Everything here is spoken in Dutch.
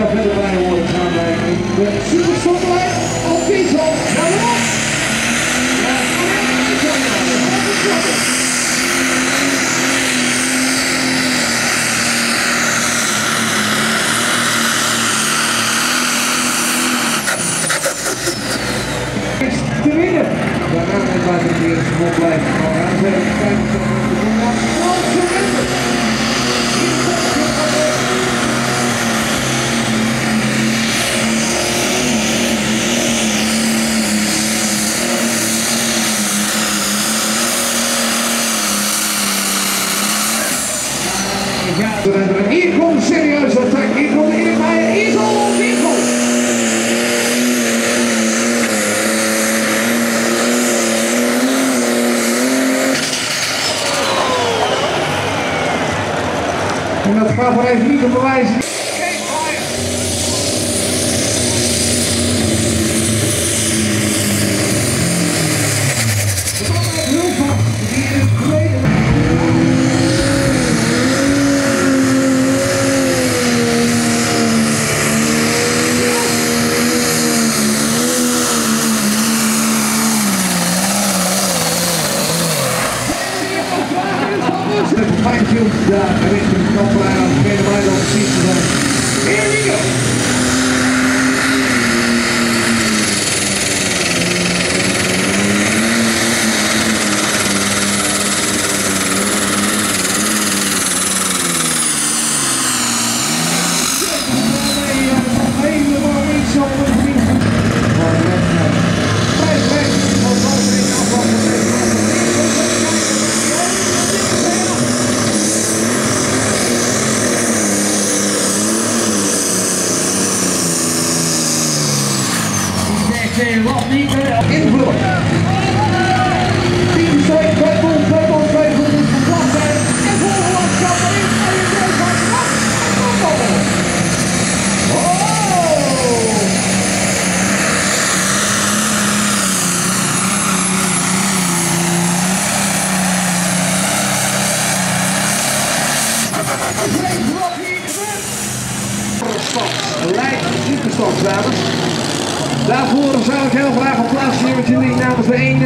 De superstoppenlijn op diesel. Gaan we op. Ja, diesel. Ja, diesel. is te winnen. We gaan het laten weer vol blijven. We gaan eens even kijken zondag Hier komt serieus attack. Hier komt Erik Meijer. En dat gaat maar even niet op bewijs. Fine-tuned daar richting Kamperlijn aan de tweede lijn op precies invullen. Team Strike, Red Bull, Red Bull 200 verplaatst zijn. En Volgeland kan erin. En je krijgt van! Lijkt superstand, dames. Jullie namens de 1